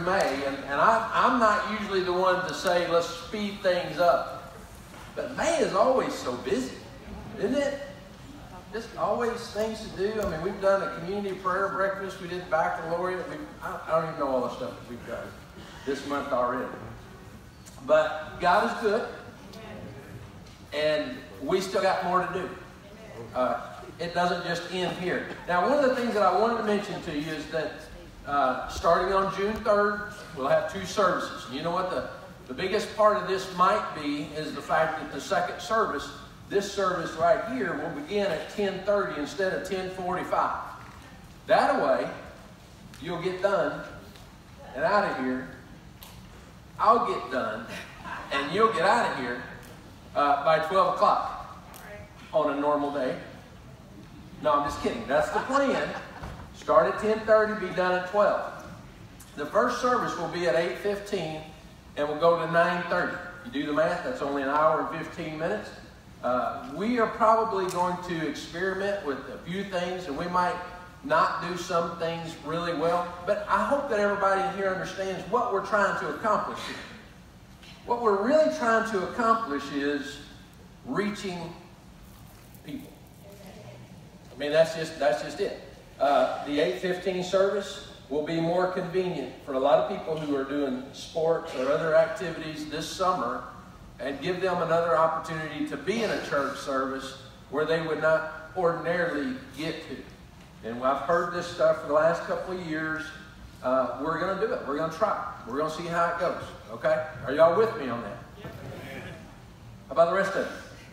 through May, and, and I, I'm not usually the one to say, let's speed things up. But May is always so busy, isn't it? Just always things to do. I mean, we've done a community prayer breakfast. We did baccalaureate. We, I, I don't even know all the stuff that we've done this month already. But God is good, and we still got more to do. Uh, it doesn't just end here. Now, one of the things that I wanted to mention to you is that uh, starting on June 3rd, we'll have two services. You know what the, the biggest part of this might be is the fact that the second service, this service right here, will begin at 10.30 instead of 10.45. That way, you'll get done and out of here. I'll get done and you'll get out of here uh, by 12 o'clock on a normal day. No, I'm just kidding. That's the plan. Start at 10.30, be done at 12. The first service will be at 8.15 and we'll go to 9.30. You do the math, that's only an hour and 15 minutes. Uh, we are probably going to experiment with a few things and we might not do some things really well, but I hope that everybody here understands what we're trying to accomplish here. What we're really trying to accomplish is reaching people. I mean, that's just, that's just it. Uh, the 815 service will be more convenient for a lot of people who are doing sports or other activities this summer and give them another opportunity to be in a church service where they would not ordinarily get to. And I've heard this stuff for the last couple of years. Uh, we're going to do it. We're going to try. We're going to see how it goes. Okay? Are y'all with me on that? How about the rest of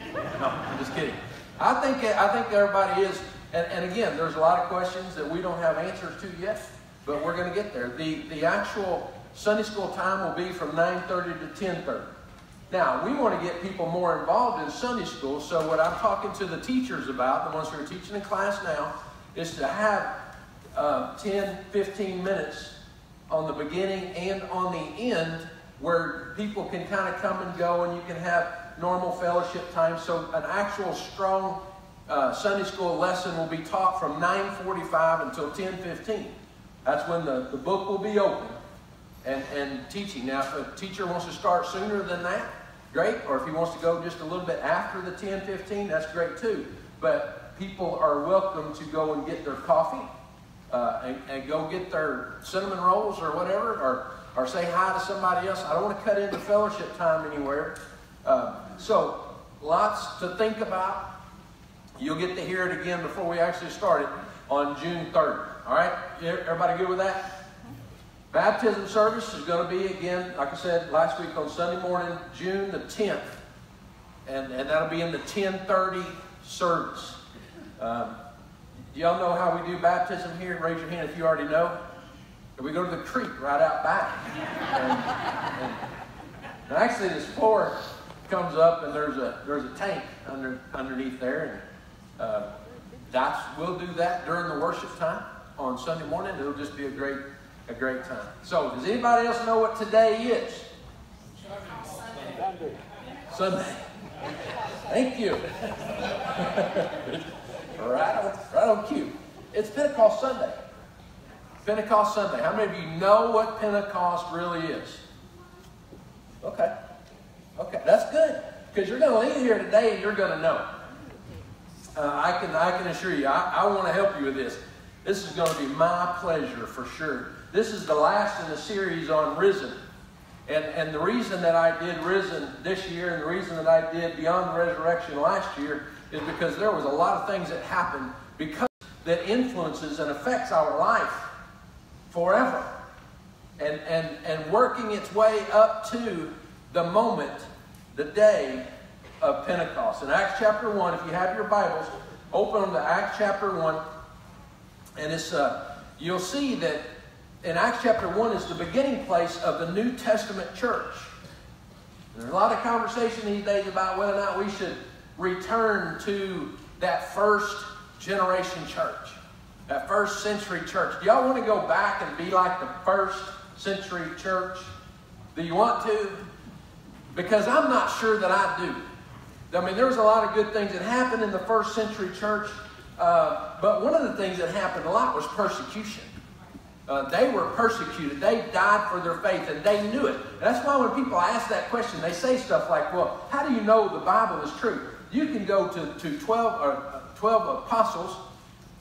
you? No, I'm just kidding. I think I think everybody is. And, and again, there's a lot of questions that we don't have answers to yet, but we're going to get there. The the actual Sunday school time will be from 9:30 to 10:30. Now, we want to get people more involved in Sunday school, so what I'm talking to the teachers about, the ones who are teaching in class now, is to have uh, 10, 15 minutes on the beginning and on the end where people can kind of come and go and you can have normal fellowship time. So an actual strong uh, Sunday school lesson will be taught from 9.45 until 10.15. That's when the, the book will be open and, and teaching. Now, if a teacher wants to start sooner than that, great. Or if he wants to go just a little bit after the 10.15, that's great too. But people are welcome to go and get their coffee uh, and, and, go get their cinnamon rolls or whatever, or, or say hi to somebody else. I don't want to cut into fellowship time anywhere. Uh, so, lots to think about. You'll get to hear it again before we actually start it on June 3rd. All right? Everybody good with that? Baptism service is going to be again, like I said last week on Sunday morning, June the 10th. And, and that'll be in the 1030 service. Um, y'all know how we do baptism here? Raise your hand if you already know. We go to the creek right out back. And, and, and actually, this floor comes up and there's a there's a tank under underneath there, uh, that's we'll do that during the worship time on Sunday morning. It'll just be a great a great time. So, does anybody else know what today is? Sunday. Thank you. right on, right on cue. It's Pentecost Sunday. Pentecost Sunday. How many of you know what Pentecost really is? Okay. Okay, that's good. Because you're going to leave here today and you're going to know. Uh, I, can, I can assure you, I, I want to help you with this. This is going to be my pleasure for sure. This is the last in the series on Risen. And, and the reason that I did Risen this year and the reason that I did Beyond the Resurrection last year is because there was a lot of things that happened because that influences and affects our life forever. And, and, and working its way up to the moment, the day of Pentecost. In Acts chapter 1, if you have your Bibles, open them to Acts chapter 1. And it's, uh, you'll see that in Acts chapter 1 is the beginning place of the New Testament church. There's a lot of conversation these days about whether or not we should return to that first generation church, that first century church. Do y'all want to go back and be like the first century church? Do you want to? Because I'm not sure that I do. I mean, there was a lot of good things that happened in the first century church, uh, but one of the things that happened a lot was persecution. Uh, they were persecuted. They died for their faith, and they knew it. And That's why when people ask that question, they say stuff like, well, how do you know the Bible is true? You can go to, to 12, or uh, 12 apostles.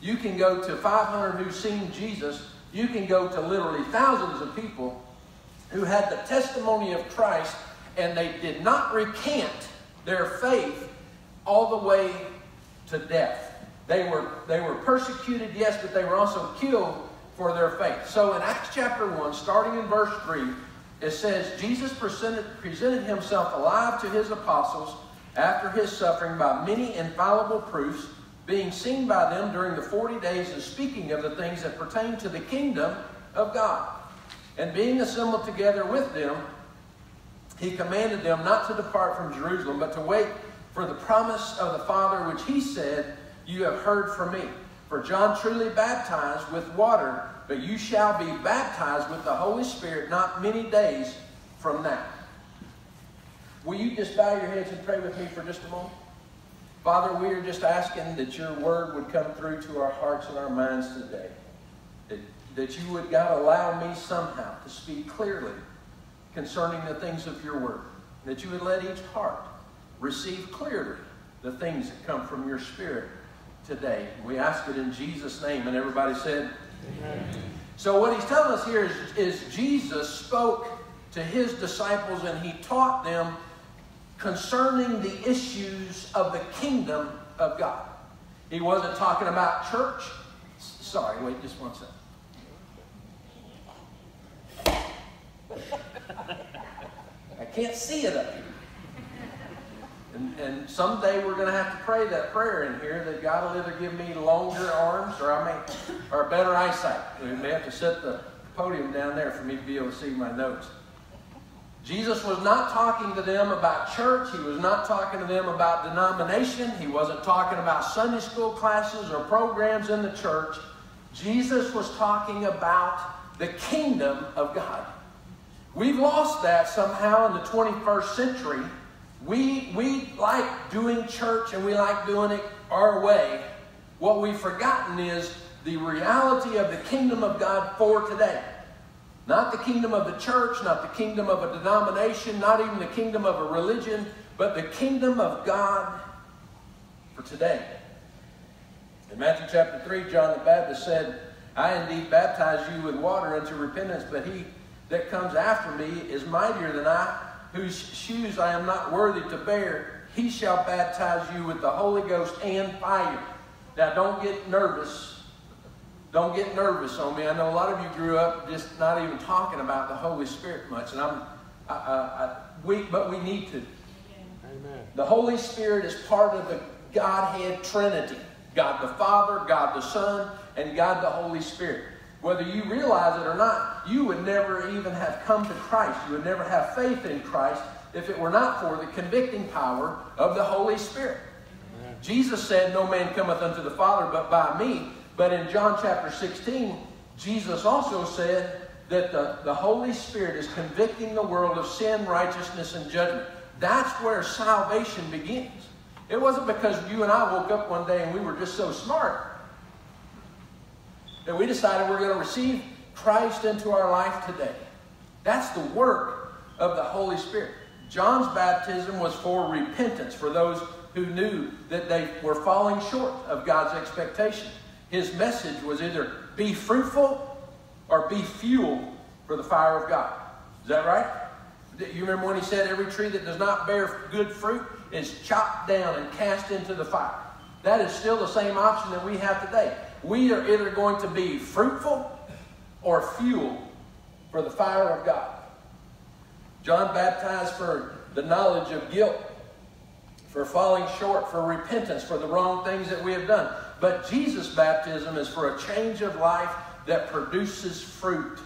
You can go to 500 who've seen Jesus. You can go to literally thousands of people who had the testimony of Christ, and they did not recant their faith all the way to death. They were, they were persecuted, yes, but they were also killed for their faith. So in Acts chapter 1, starting in verse 3, it says, Jesus presented, presented himself alive to his apostles after his suffering by many infallible proofs, being seen by them during the 40 days and speaking of the things that pertain to the kingdom of God. And being assembled together with them, he commanded them not to depart from Jerusalem, but to wait for the promise of the Father, which he said, You have heard from me. For John truly baptized with water, but you shall be baptized with the Holy Spirit not many days from now. Will you just bow your heads and pray with me for just a moment? Father, we are just asking that your word would come through to our hearts and our minds today. That, that you would, God, allow me somehow to speak clearly concerning the things of your word. That you would let each heart receive clearly the things that come from your spirit today. We ask it in Jesus' name. And everybody said, Amen. So, what he's telling us here is, is Jesus spoke to his disciples and he taught them concerning the issues of the kingdom of God. He wasn't talking about church. Sorry, wait just one second. I can't see it up here. And, and someday we're going to have to pray that prayer in here that God will either give me longer arms or I may, or better eyesight. We may have to set the podium down there for me to be able to see my notes. Jesus was not talking to them about church. He was not talking to them about denomination. He wasn't talking about Sunday school classes or programs in the church. Jesus was talking about the kingdom of God. We've lost that somehow in the 21st century we, we like doing church and we like doing it our way. What we've forgotten is the reality of the kingdom of God for today. Not the kingdom of the church, not the kingdom of a denomination, not even the kingdom of a religion, but the kingdom of God for today. In Matthew chapter 3, John the Baptist said, I indeed baptize you with water unto repentance, but he that comes after me is mightier than I, whose shoes I am not worthy to bear, he shall baptize you with the Holy Ghost and fire. Now, don't get nervous. Don't get nervous on me. I know a lot of you grew up just not even talking about the Holy Spirit much, and I'm, I, I, I, we, but we need to. Amen. The Holy Spirit is part of the Godhead Trinity: God the Father, God the Son, and God the Holy Spirit. Whether you realize it or not, you would never even have come to Christ. You would never have faith in Christ if it were not for the convicting power of the Holy Spirit. Jesus said, No man cometh unto the Father but by me. But in John chapter 16, Jesus also said that the, the Holy Spirit is convicting the world of sin, righteousness, and judgment. That's where salvation begins. It wasn't because you and I woke up one day and we were just so smart that we decided we're going to receive Christ into our life today. That's the work of the Holy Spirit. John's baptism was for repentance, for those who knew that they were falling short of God's expectation. His message was either be fruitful or be fuel for the fire of God. Is that right? You remember when he said every tree that does not bear good fruit is chopped down and cast into the fire? That is still the same option that we have today we are either going to be fruitful or fuel for the fire of God. John baptized for the knowledge of guilt, for falling short, for repentance, for the wrong things that we have done. But Jesus' baptism is for a change of life that produces fruit.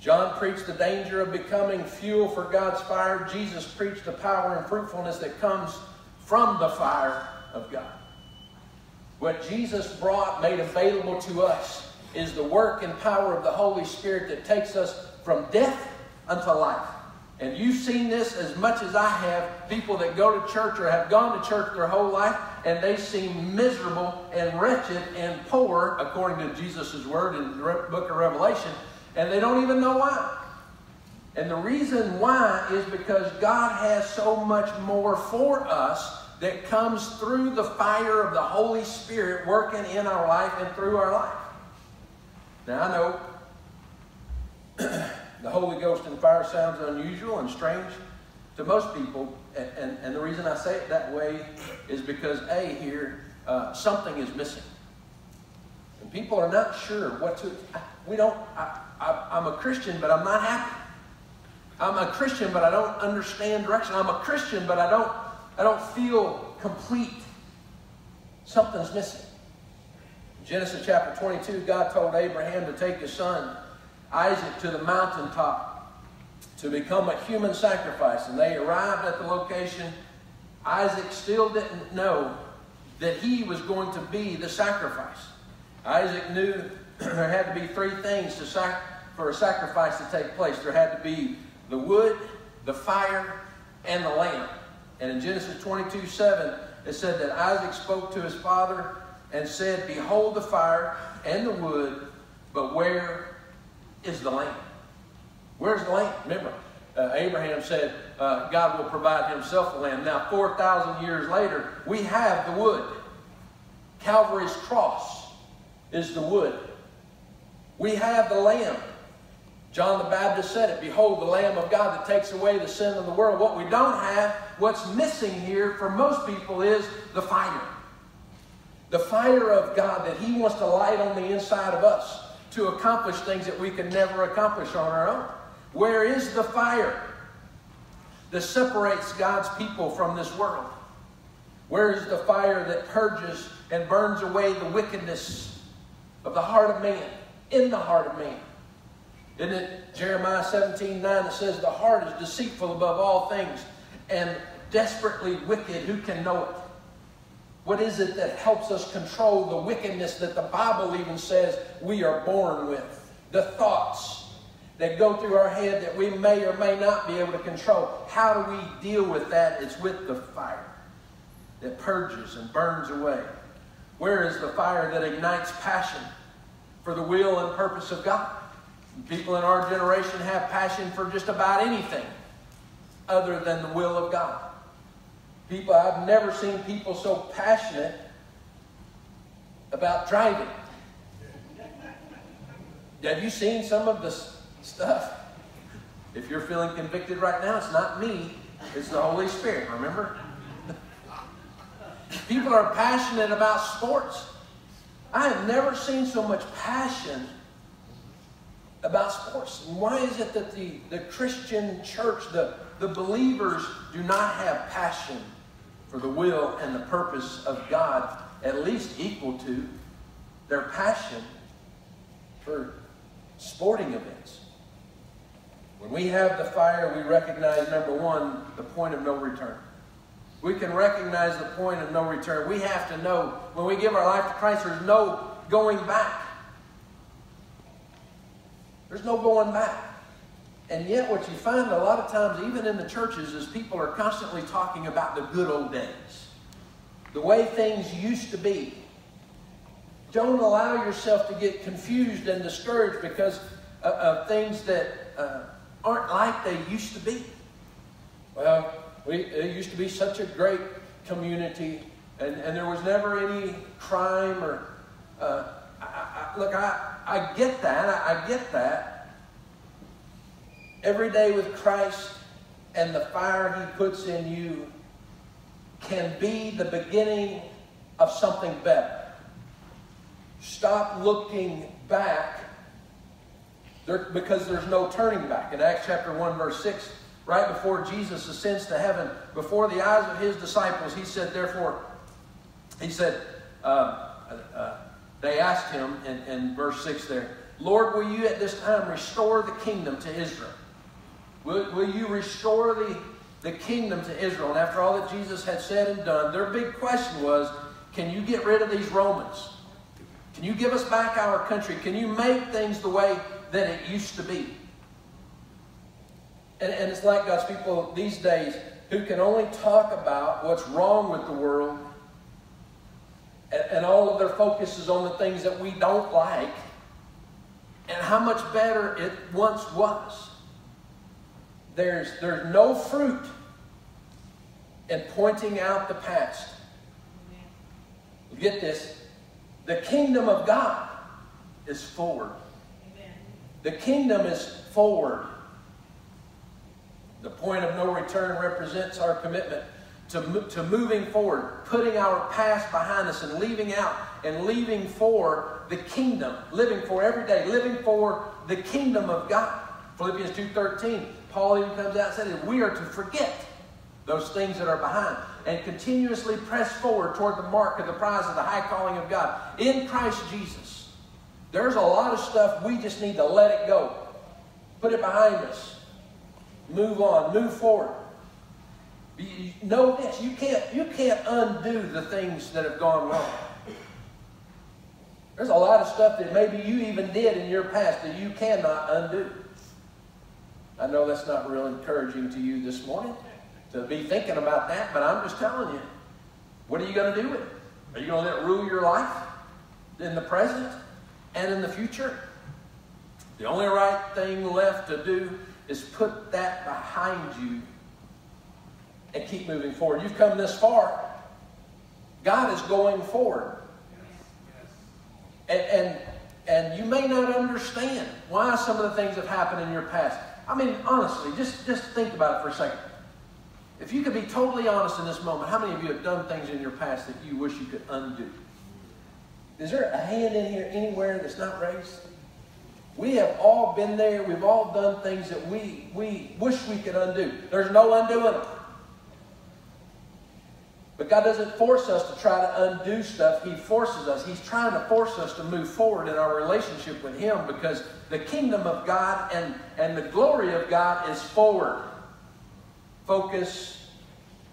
John preached the danger of becoming fuel for God's fire. Jesus preached the power and fruitfulness that comes from the fire of God. What Jesus brought, made available to us, is the work and power of the Holy Spirit that takes us from death unto life. And you've seen this as much as I have. People that go to church or have gone to church their whole life, and they seem miserable and wretched and poor, according to Jesus' word in the book of Revelation, and they don't even know why. And the reason why is because God has so much more for us that comes through the fire of the Holy Spirit working in our life and through our life. Now, I know the Holy Ghost and fire sounds unusual and strange to most people, and, and, and the reason I say it that way is because, A, here, uh, something is missing. And people are not sure what to. We don't. I, I, I'm a Christian, but I'm not happy. I'm a Christian, but I don't understand direction. I'm a Christian, but I don't, I don't feel complete. Something's missing. In Genesis chapter 22, God told Abraham to take his son Isaac to the mountaintop to become a human sacrifice. And they arrived at the location. Isaac still didn't know that he was going to be the sacrifice. Isaac knew there had to be three things to sac- for a sacrifice to take place. There had to be the wood, the fire, and the lamb. And in Genesis 22 7, it said that Isaac spoke to his father and said, Behold the fire and the wood, but where is the lamb? Where's the lamb? Remember, uh, Abraham said uh, God will provide himself a lamb. Now, 4,000 years later, we have the wood. Calvary's cross is the wood. We have the lamb. John the Baptist said it Behold, the Lamb of God that takes away the sin of the world. What we don't have, what's missing here for most people, is the fire. The fire of God that He wants to light on the inside of us to accomplish things that we can never accomplish on our own. Where is the fire that separates God's people from this world? Where is the fire that purges and burns away the wickedness of the heart of man, in the heart of man? Isn't it Jeremiah 17 9 that says, The heart is deceitful above all things and desperately wicked. Who can know it? What is it that helps us control the wickedness that the Bible even says we are born with? The thoughts that go through our head that we may or may not be able to control. How do we deal with that? It's with the fire that purges and burns away. Where is the fire that ignites passion for the will and purpose of God? People in our generation have passion for just about anything other than the will of God. People, I've never seen people so passionate about driving. Have you seen some of the stuff? If you're feeling convicted right now, it's not me, it's the Holy Spirit, remember? People are passionate about sports. I have never seen so much passion about sports. Why is it that the, the Christian church, the, the believers, do not have passion for the will and the purpose of God, at least equal to their passion for sporting events? When we have the fire, we recognize, number one, the point of no return. We can recognize the point of no return. We have to know when we give our life to Christ, there's no going back. There's no going back. And yet, what you find a lot of times, even in the churches, is people are constantly talking about the good old days, the way things used to be. Don't allow yourself to get confused and discouraged because of, of things that uh, aren't like they used to be. Well, we, it used to be such a great community, and, and there was never any crime or. Uh, I, I, look, I, I get that. I, I get that. Every day with Christ and the fire He puts in you can be the beginning of something better. Stop looking back there, because there's no turning back. In Acts chapter 1, verse 6, right before Jesus ascends to heaven, before the eyes of his disciples, he said, therefore, he said, uh, uh, they asked him in, in verse 6 there, Lord, will you at this time restore the kingdom to Israel? Will, will you restore the, the kingdom to Israel? And after all that Jesus had said and done, their big question was, can you get rid of these Romans? Can you give us back our country? Can you make things the way that it used to be? And, and it's like God's people these days who can only talk about what's wrong with the world, and, and all of their focus is on the things that we don't like, and how much better it once was. There's, there's no fruit in pointing out the past. Get this. The kingdom of God is forward. The kingdom is forward. The point of no return represents our commitment to, to moving forward, putting our past behind us and leaving out and leaving for the kingdom, living for every day, living for the kingdom of God. Philippians 2.13, Paul even comes out and says we are to forget those things that are behind and continuously press forward toward the mark of the prize of the high calling of God in Christ Jesus. There's a lot of stuff we just need to let it go. Put it behind us. Move on. Move forward. Know this. You can't, you can't undo the things that have gone wrong. There's a lot of stuff that maybe you even did in your past that you cannot undo. I know that's not real encouraging to you this morning to be thinking about that, but I'm just telling you, what are you going to do with it? Are you going to let it rule your life in the present and in the future? The only right thing left to do is put that behind you and keep moving forward. You've come this far. God is going forward. And, and, and you may not understand why some of the things have happened in your past. I mean, honestly, just, just think about it for a second. If you could be totally honest in this moment, how many of you have done things in your past that you wish you could undo? Is there a hand in here anywhere that's not raised? We have all been there. We've all done things that we, we wish we could undo. There's no undoing them. But God doesn't force us to try to undo stuff. He forces us. He's trying to force us to move forward in our relationship with Him because the kingdom of God and, and the glory of God is forward. Focus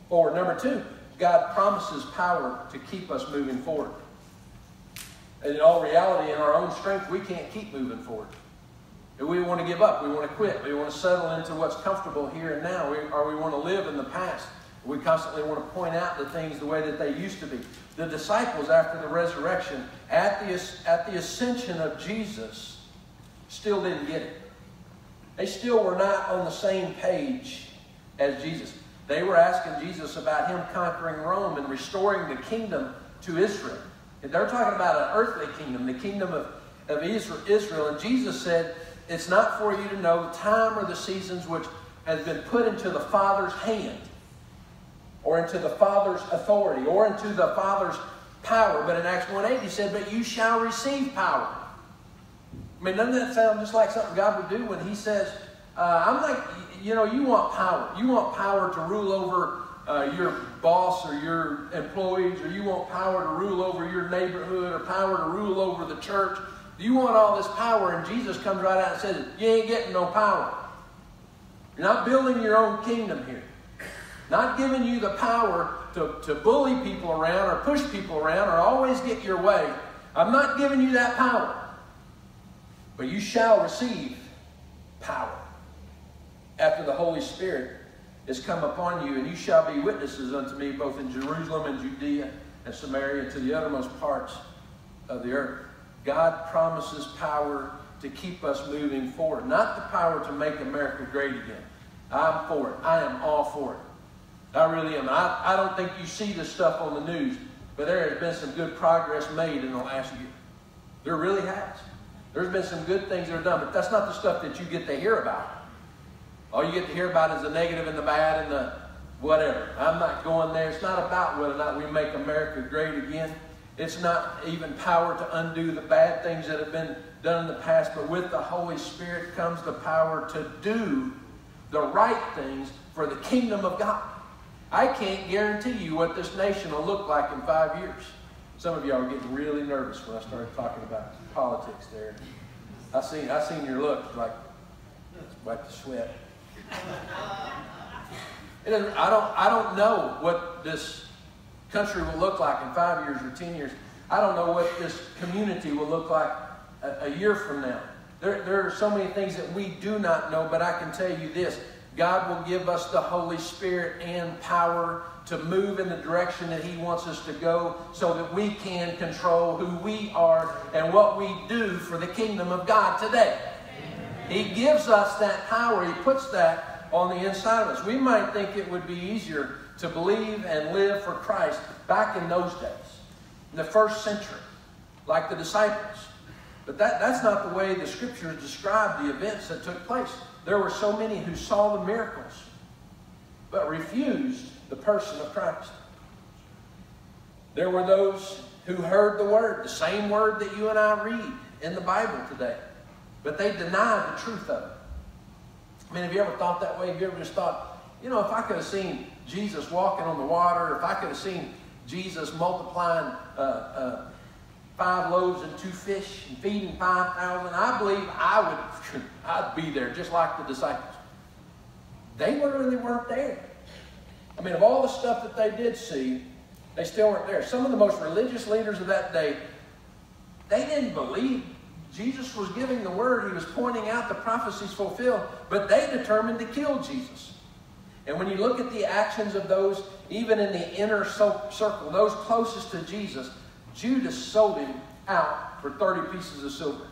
forward. Number two, God promises power to keep us moving forward. And in all reality, in our own strength, we can't keep moving forward. If we want to give up, we want to quit, we want to settle into what's comfortable here and now, or we want to live in the past. We constantly want to point out the things the way that they used to be. The disciples, after the resurrection, at the, at the ascension of Jesus, still didn't get it. They still were not on the same page as Jesus. They were asking Jesus about him conquering Rome and restoring the kingdom to Israel. And they're talking about an earthly kingdom, the kingdom of, of Israel. And Jesus said, It's not for you to know the time or the seasons which has been put into the Father's hand or into the Father's authority or into the Father's power. But in Acts 1 8, he said, But you shall receive power. I mean, doesn't that sound just like something God would do when he says, uh, I'm like, you know, you want power. You want power to rule over uh, your boss or your employees, or you want power to rule over your neighborhood or power to rule over the church. You want all this power, and Jesus comes right out and says, You ain't getting no power. You're not building your own kingdom here. Not giving you the power to, to bully people around or push people around or always get your way. I'm not giving you that power. But you shall receive power after the Holy Spirit is come upon you, and you shall be witnesses unto me both in Jerusalem and Judea and Samaria to the uttermost parts of the earth. God promises power to keep us moving forward, not the power to make America great again. I'm for it. I am all for it. I really am. I, I don't think you see this stuff on the news, but there has been some good progress made in the last year. There really has. There's been some good things that are done, but that's not the stuff that you get to hear about. All you get to hear about is the negative and the bad and the whatever. I'm not going there. It's not about whether or not we make America great again. It's not even power to undo the bad things that have been done in the past, but with the Holy Spirit comes the power to do the right things for the kingdom of God. I can't guarantee you what this nation will look like in five years. Some of y'all are getting really nervous when I started talking about politics there. I seen I seen your look like wipe the sweat. I don't I don't know what this country will look like in five years or ten years. I don't know what this community will look like a, a year from now. There, there are so many things that we do not know, but I can tell you this God will give us the Holy Spirit and power to move in the direction that He wants us to go so that we can control who we are and what we do for the kingdom of God today. He gives us that power, He puts that on the inside of us. We might think it would be easier to believe and live for Christ back in those days, in the first century, like the disciples. But that, that's not the way the scriptures describe the events that took place. There were so many who saw the miracles, but refused the person of Christ. There were those who heard the word, the same word that you and I read in the Bible today, but they denied the truth of it. I mean, have you ever thought that way? Have you ever just thought, you know, if I could have seen Jesus walking on the water, if I could have seen Jesus multiplying uh, uh, five loaves and two fish and feeding 5,000, I believe I would, I'd be there just like the disciples. They really weren't there. I mean, of all the stuff that they did see, they still weren't there. Some of the most religious leaders of that day, they didn't believe Jesus was giving the word. He was pointing out the prophecies fulfilled, but they determined to kill Jesus. And when you look at the actions of those, even in the inner circle, those closest to Jesus, Judas sold him out for 30 pieces of silver.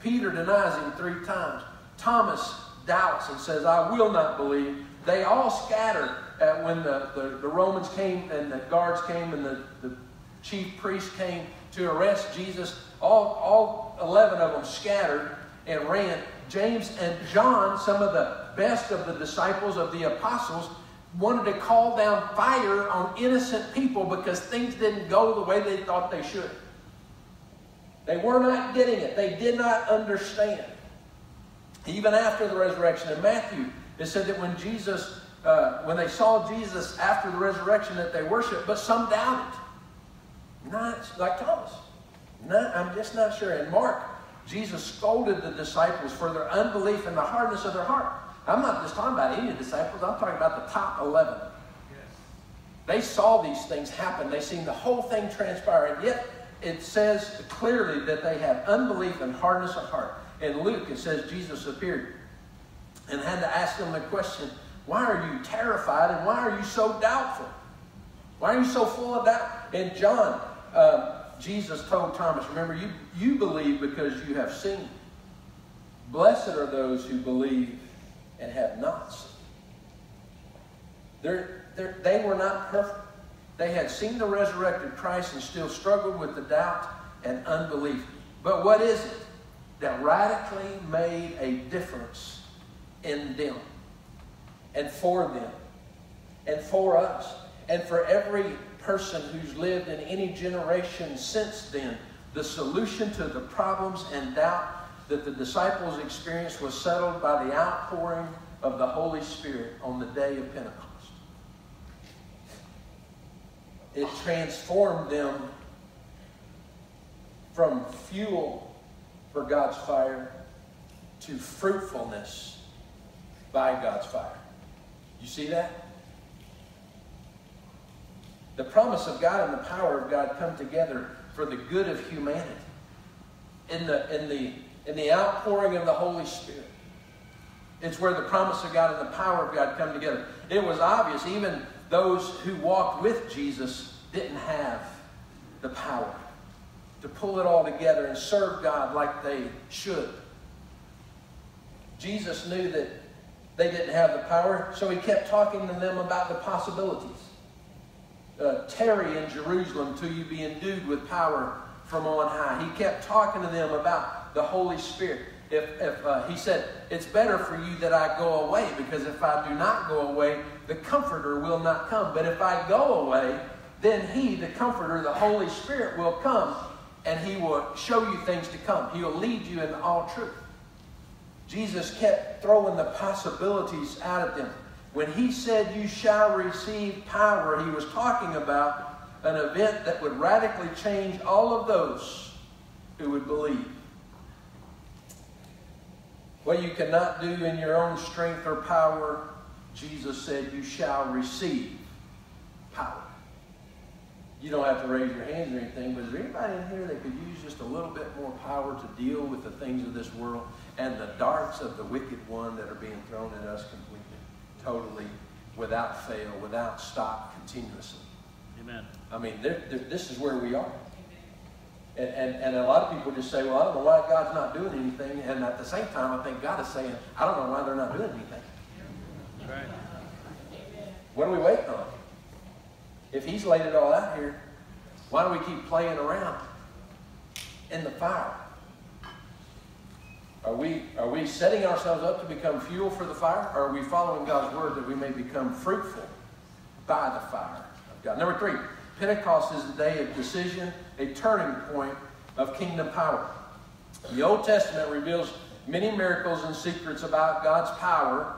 Peter denies him three times. Thomas doubts and says, I will not believe. They all scattered when the, the, the, Romans came and the guards came and the, the chief priests came to arrest Jesus. All, all 11 of them scattered and ran. James and John, some of the best of the disciples of the apostles, wanted to call down fire on innocent people because things didn't go the way they thought they should. They were not getting it. They did not understand. Even after the resurrection in Matthew, it said that when Jesus, uh, when they saw Jesus after the resurrection, that they worshiped, but some doubted. Not like Thomas. Not, I'm just not sure. In Mark, Jesus scolded the disciples for their unbelief and the hardness of their heart. I'm not just talking about any disciples, I'm talking about the top 11. They saw these things happen, they seen the whole thing transpire, and yet it says clearly that they had unbelief and hardness of heart. In Luke, it says Jesus appeared and had to ask them the question why are you terrified and why are you so doubtful? Why are you so full of doubt? In John, uh, Jesus told Thomas, remember, you, you believe because you have seen. Blessed are those who believe and have not. They're, they're, they were not perfect. They had seen the resurrected Christ and still struggled with the doubt and unbelief. But what is it that radically made a difference in them and for them and for us and for every person who's lived in any generation since then? The solution to the problems and doubt that the disciples' experience was settled by the outpouring of the Holy Spirit on the day of Pentecost. It transformed them from fuel for God's fire to fruitfulness by God's fire. You see that? The promise of God and the power of God come together for the good of humanity. In the, in the in the outpouring of the Holy Spirit. It's where the promise of God and the power of God come together. It was obvious, even those who walked with Jesus didn't have the power to pull it all together and serve God like they should. Jesus knew that they didn't have the power, so he kept talking to them about the possibilities. Uh, tarry in Jerusalem till you be endued with power from on high. He kept talking to them about the Holy Spirit. If, if uh, he said, it's better for you that I go away, because if I do not go away, the Comforter will not come. But if I go away, then he, the Comforter, the Holy Spirit, will come and he will show you things to come. He will lead you in all truth. Jesus kept throwing the possibilities out at them. When he said, You shall receive power, he was talking about an event that would radically change all of those who would believe. What you cannot do in your own strength or power, Jesus said, you shall receive power. You don't have to raise your hands or anything, but is there anybody in here that could use just a little bit more power to deal with the things of this world and the darts of the wicked one that are being thrown at us completely? totally, without fail, without stop, continuously. Amen. I mean, they're, they're, this is where we are. And, and, and a lot of people just say, well, I don't know why God's not doing anything. And at the same time, I think God is saying, I don't know why they're not doing anything. Right. What are we waiting on? If He's laid it all out here, why do we keep playing around in the fire? Are we, are we setting ourselves up to become fuel for the fire? Or are we following God's word that we may become fruitful by the fire of God? Number three, Pentecost is the day of decision, a turning point of kingdom power. The Old Testament reveals many miracles and secrets about God's power,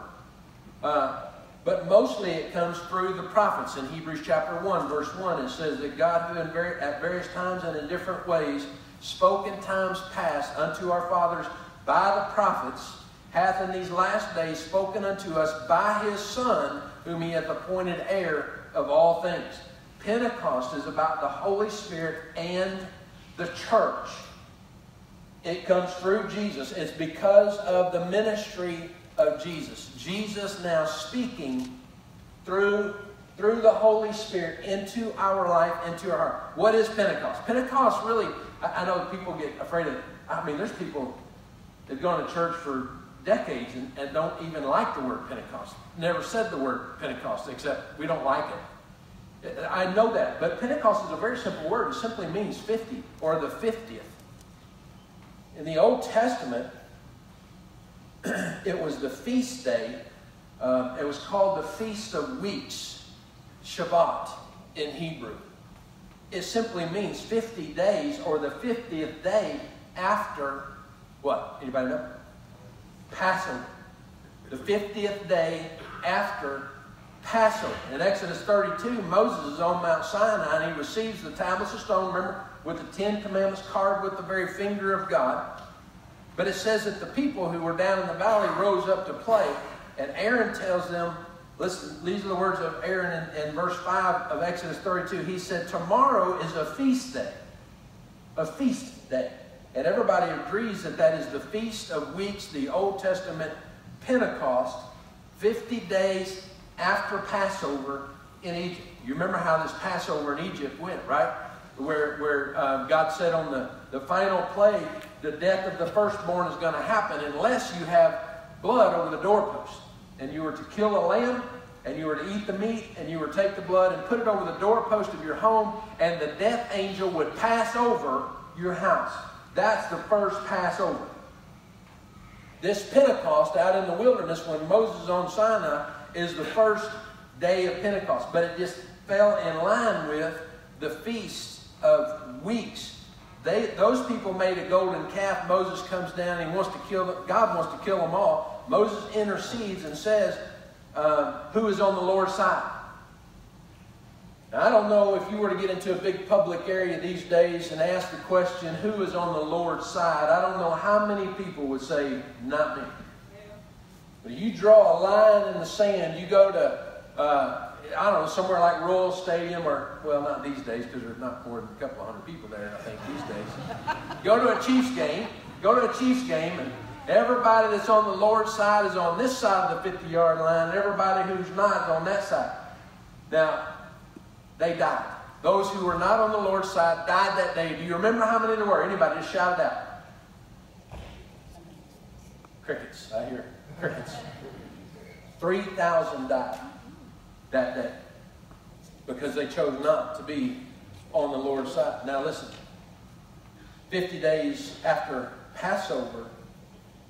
uh, but mostly it comes through the prophets. In Hebrews chapter 1, verse 1, it says that God, who at various times and in different ways spoke in times past unto our fathers by the prophets, hath in these last days spoken unto us by his Son, whom he hath appointed heir of all things. Pentecost is about the Holy Spirit and the church. It comes through Jesus. It's because of the ministry of Jesus. Jesus now speaking through, through the Holy Spirit into our life, into our heart. What is Pentecost? Pentecost really, I, I know people get afraid of I mean, there's people that have gone to church for decades and, and don't even like the word Pentecost. Never said the word Pentecost, except we don't like it. I know that, but Pentecost is a very simple word. It simply means 50 or the 50th. In the Old Testament, it was the feast day. Uh, it was called the Feast of Weeks, Shavuot in Hebrew. It simply means 50 days or the 50th day after what? Anybody know? Passover. The 50th day after Passover. In Exodus 32, Moses is on Mount Sinai and he receives the tablets of stone, remember, with the Ten Commandments carved with the very finger of God. But it says that the people who were down in the valley rose up to play, and Aaron tells them, listen, these are the words of Aaron in, in verse 5 of Exodus 32. He said, Tomorrow is a feast day. A feast day. And everybody agrees that that is the Feast of Weeks, the Old Testament Pentecost, 50 days after Passover in Egypt. You remember how this Passover in Egypt went, right? Where, where uh, God said on the, the final plague, the death of the firstborn is going to happen unless you have blood over the doorpost. And you were to kill a lamb, and you were to eat the meat, and you were to take the blood and put it over the doorpost of your home, and the death angel would pass over your house. That's the first Passover. This Pentecost out in the wilderness when Moses on Sinai is the first day of Pentecost. But it just fell in line with the feast of weeks. They, those people made a golden calf. Moses comes down he wants to kill them. God wants to kill them all. Moses intercedes and says, uh, Who is on the Lord's side? Now, I don't know if you were to get into a big public area these days and ask the question, who is on the Lord's side? I don't know how many people would say, not me. But you draw a line in the sand, you go to, uh, I don't know, somewhere like Royal Stadium or, well, not these days because there's not more than a couple hundred people there, I think, these days. go to a Chiefs game, go to a Chiefs game, and everybody that's on the Lord's side is on this side of the 50 yard line, and everybody who's not is on that side. Now, they died. Those who were not on the Lord's side died that day. Do you remember how many there were? Anybody just shout it out. Crickets. I hear crickets. 3,000 died that day because they chose not to be on the Lord's side. Now listen. 50 days after Passover,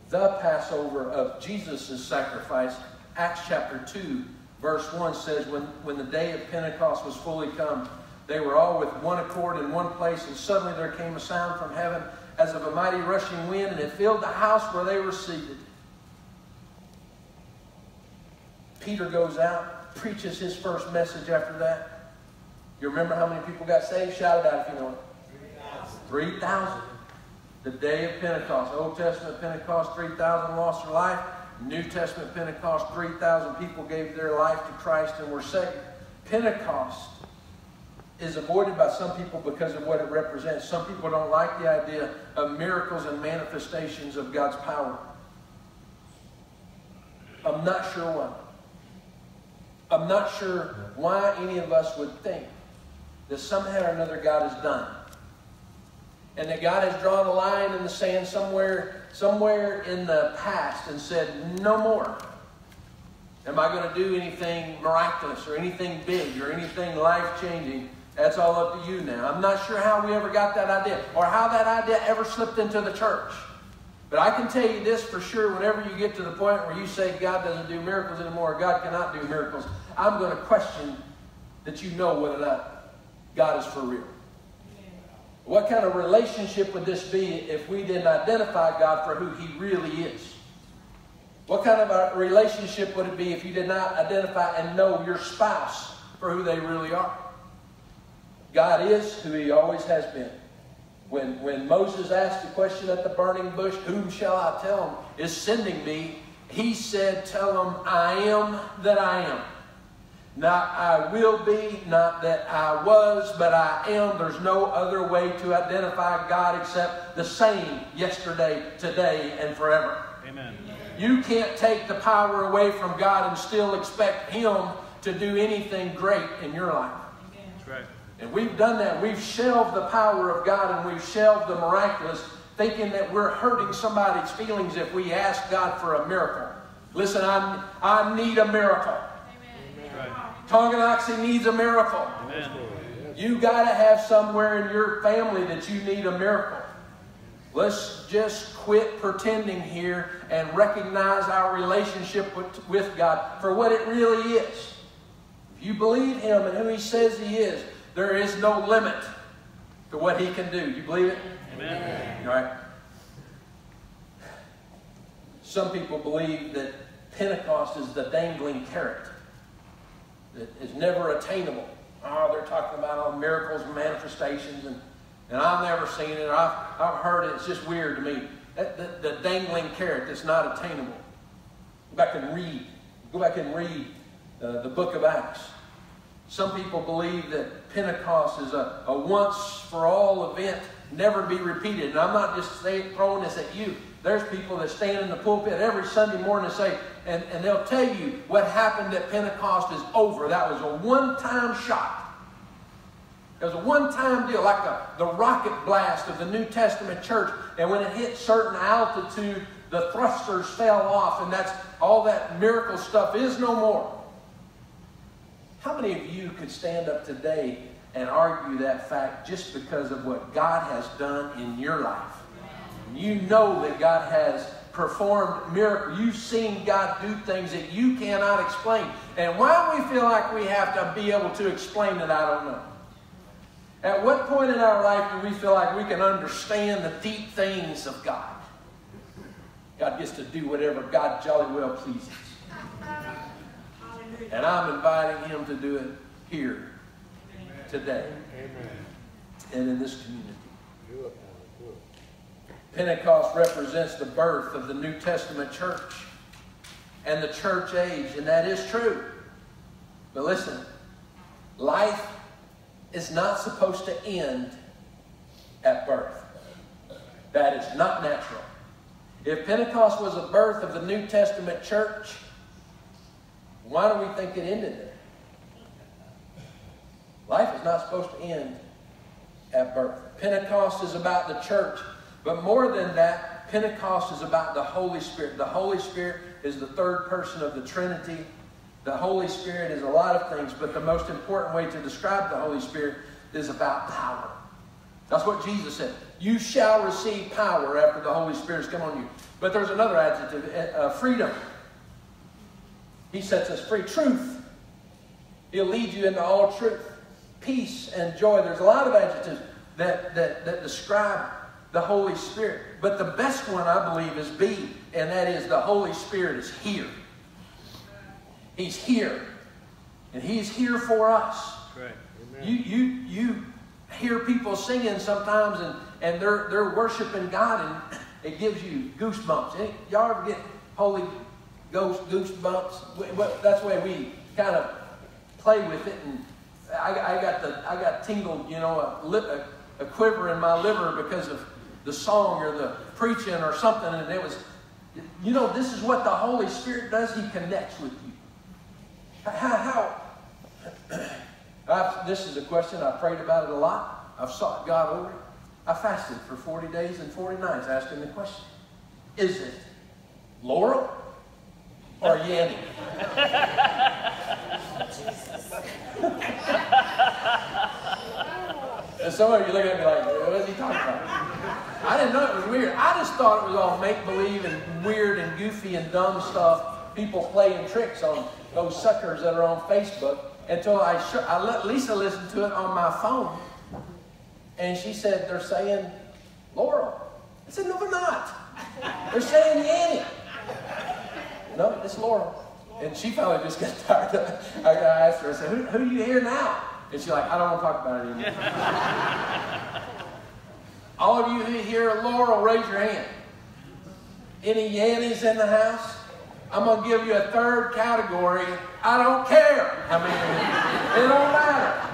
the Passover of Jesus' sacrifice, Acts chapter 2, verse 1 says, when, when the day of Pentecost was fully come, they were all with one accord in one place, and suddenly there came a sound from heaven as of a mighty rushing wind, and it filled the house where they were seated. Peter goes out, preaches his first message after that. You remember how many people got saved? Shout it out if you know it. 3,000. The day of Pentecost. Old Testament Pentecost, 3,000 lost their life. New Testament Pentecost, 3,000 people gave their life to Christ and were saved. Pentecost is avoided by some people because of what it represents. Some people don't like the idea of miracles and manifestations of God's power. I'm not sure why. I'm not sure why any of us would think that somehow or another God is done. And that God has drawn a line in the sand somewhere, somewhere in the past and said, no more. Am I going to do anything miraculous or anything big or anything life changing? That's all up to you now. I'm not sure how we ever got that idea or how that idea ever slipped into the church. But I can tell you this for sure whenever you get to the point where you say God doesn't do miracles anymore, God cannot do miracles, I'm going to question that you know whether or not God is for real. What kind of relationship would this be if we didn't identify God for who He really is? What kind of a relationship would it be if you did not identify and know your spouse for who they really are? God is who He always has been. When, when Moses asked the question at the burning bush, Whom shall I tell him is sending me? He said, Tell them, I am that I am. Not I will be, not that I was, but I am. There's no other way to identify God except the same yesterday, today, and forever. Amen. You can't take the power away from God and still expect Him to do anything great in your life. And we've done that. We've shelved the power of God and we've shelved the miraculous, thinking that we're hurting somebody's feelings if we ask God for a miracle. Listen, I, I need a miracle. Tonganoxie needs a miracle. Amen. You got to have somewhere in your family that you need a miracle. Let's just quit pretending here and recognize our relationship with, with God for what it really is. If you believe Him and who He says He is, there is no limit to what He can do. You believe it? Amen. All right. Some people believe that Pentecost is the dangling carrot that is never attainable. Oh, they're talking about all miracles and manifestations, and, and I've never seen it. I've, I've heard it. It's just weird to me. That, the, the dangling carrot that's not attainable. Go back and read. Go back and read uh, the book of Acts. Some people believe that Pentecost is a, a once for all event, never be repeated. And I'm not just saying, throwing this at you. There's people that stand in the pulpit every Sunday morning and say, and, and they'll tell you what happened at Pentecost is over. That was a one time shot. It was a one time deal, like the, the rocket blast of the New Testament church. And when it hit certain altitude, the thrusters fell off, and that's all that miracle stuff is no more. How many of you could stand up today and argue that fact just because of what God has done in your life? You know that God has performed miracles. You've seen God do things that you cannot explain. And why we feel like we have to be able to explain it, I don't know. At what point in our life do we feel like we can understand the deep things of God? God gets to do whatever God jolly well pleases. And I'm inviting him to do it here, today, and in this community. Pentecost represents the birth of the New Testament church and the church age, and that is true. But listen, life is not supposed to end at birth. That is not natural. If Pentecost was a birth of the New Testament church, why do we think it ended there? Life is not supposed to end at birth. Pentecost is about the church but more than that, Pentecost is about the Holy Spirit. The Holy Spirit is the third person of the Trinity. The Holy Spirit is a lot of things, but the most important way to describe the Holy Spirit is about power. That's what Jesus said. You shall receive power after the Holy Spirit has come on you. But there's another adjective uh, uh freedom. He sets us free. Truth. He'll lead you into all truth. Peace and joy. There's a lot of adjectives that, that, that describe the Holy Spirit. But the best one, I believe, is B, and that is the Holy Spirit is here. He's here. And He's here for us. Right. You, you, you hear people singing sometimes and, and they're, they're worshiping God and it gives you goosebumps. Y'all ever get Holy Ghost goosebumps? That's the way we kind of play with it. And I, I got the I got tingled, you know, a, a, a quiver in my liver because of the song or the preaching or something, and it was, you know, this is what the Holy Spirit does. He connects with you. How, how this is a question, I prayed about it a lot. I've sought God over it. I fasted for 40 days and 40 nights asking the question Is it Laurel or Yanny? and some of you look at me like, what is he talking about? I didn't know it was weird. I just thought it was all make believe and weird and goofy and dumb stuff. People playing tricks on those suckers that are on Facebook until I, I let Lisa listen to it on my phone. And she said, They're saying Laurel. I said, No, they're not. They're saying Yanny. No, it's Laurel. And she finally just got tired of it. I asked her, I said, Who, who do you hear now? And she's like, I don't want to talk about it anymore. All of you who hear Laurel, raise your hand. Any Yannies in the house? I'm going to give you a third category. I don't care. I mean, it don't matter.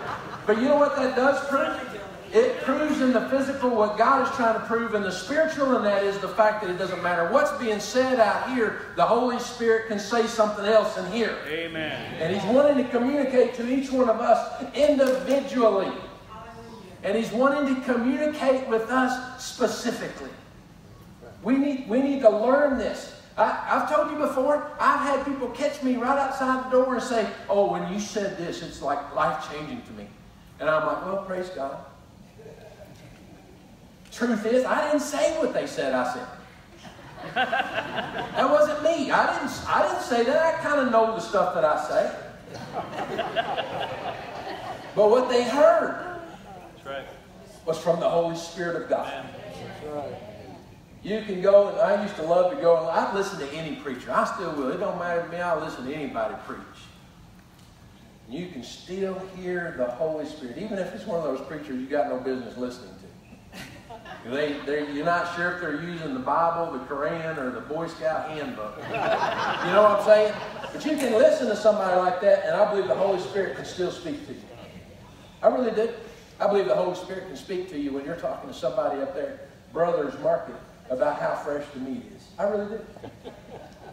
But you know what that does prove? It proves in the physical what God is trying to prove in the spiritual, and that is the fact that it doesn't matter what's being said out here, the Holy Spirit can say something else in here. Amen. And He's wanting to communicate to each one of us individually. And He's wanting to communicate with us specifically. We need, we need to learn this. I, have told you before, I've had people catch me right outside the door and say, Oh, when you said this, it's like life changing to me. And I'm like, Well, praise God. Truth is, I didn't say what they said I said. that wasn't me. I didn't, I didn't say that. I kind of know the stuff that I say. but what they heard right. was from the Holy Spirit of God. You can go, and I used to love to go, and I'd listen to any preacher. I still will. It don't matter to me. I'll listen to anybody preach. You can still hear the Holy Spirit, even if it's one of those preachers you got no business listening to. They, they, you're not sure if they're using the Bible, the Koran, or the Boy Scout handbook. You know what I'm saying? But you can listen to somebody like that, and I believe the Holy Spirit can still speak to you. I really do. I believe the Holy Spirit can speak to you when you're talking to somebody up there, Brothers Market, about how fresh the meat is. I really do.